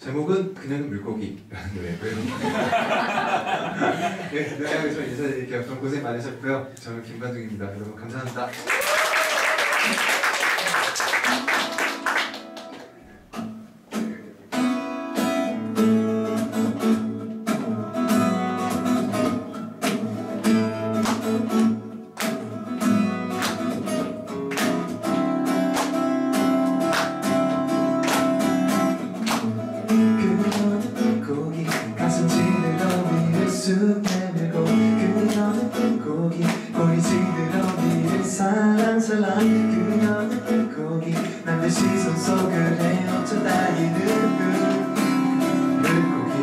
제목은 그녀는 물고기라는 노래고요. 네, 노래하고 저 인사드릴게요. 그럼 고생 많으셨고요. 저는 김관중입니다. 여러분 감사합니다. 물고기 지느러 위를 살랑살랑. 그녀는 물고기. 남의 시선 속을 헤엄쳐 다 니는 그 물고기.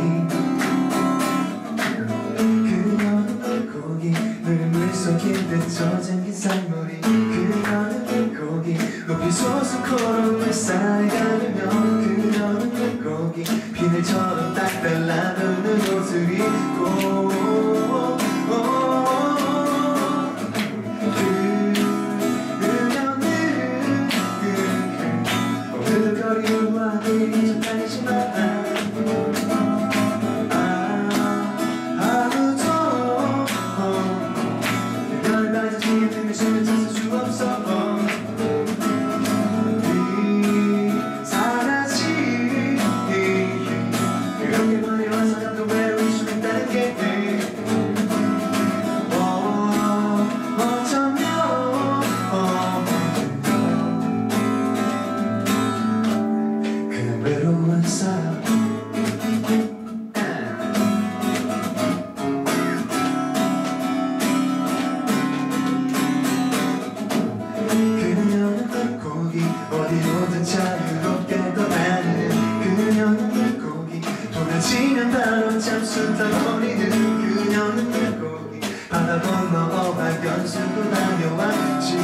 그녀는 물고기. 늘 물속인 듯 젖은 살머리 그녀는 물고기. 높이 솟은 코로 물살을 가르며. 그녀는 물고기. 비늘처럼 딱 달라붙 오늘 잠수타버리는 그녀는 물고기 바다 건너 어학연수도 다녀왔지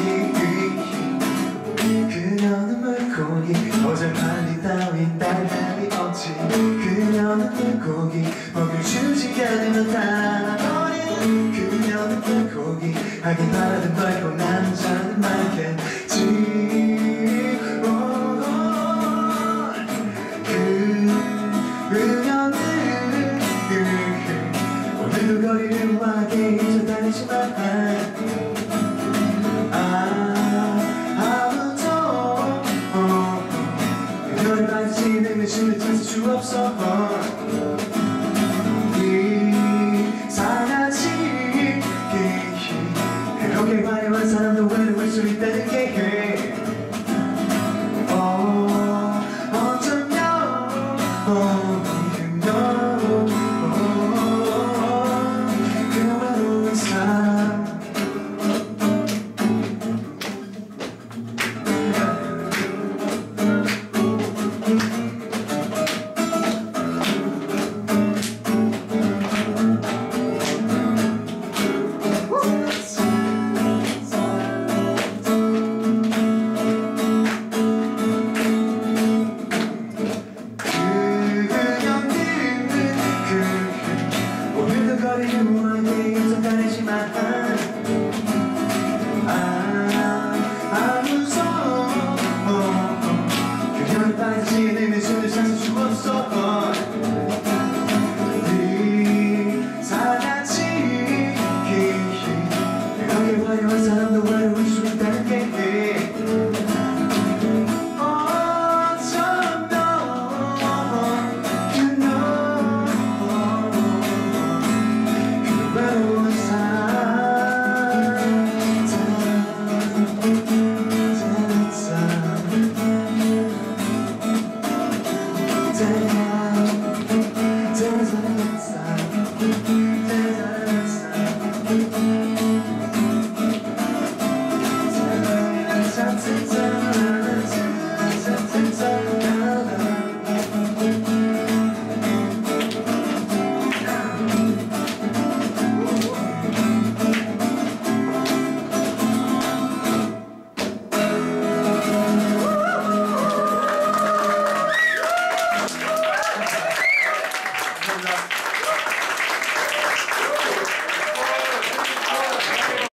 그녀는 물고기 어젯밤이 따윈 달달이 없지 그녀는 물고기 먹을 주지 않으면 달아버린 그녀는 물고기 하긴 바라든 말고 남자는 말겠지 찾을 수 없어 이상하지 그렇게 화려한 사람도 외로울 수 있다는